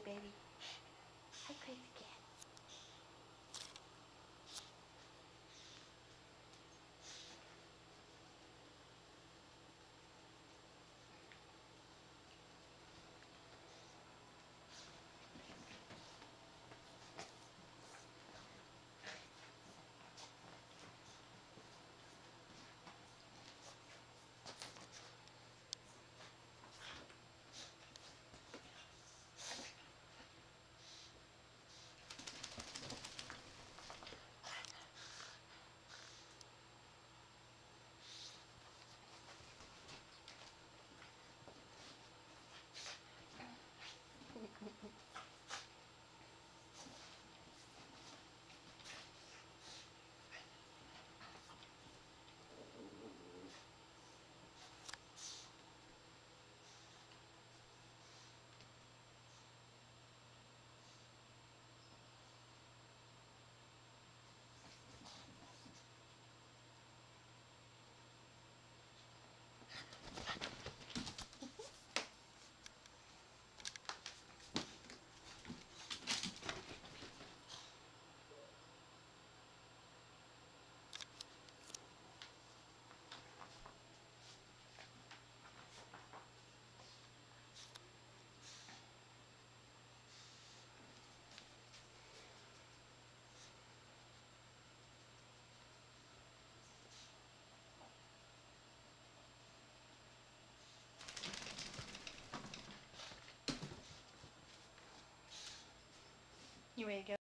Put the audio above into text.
baby. You go?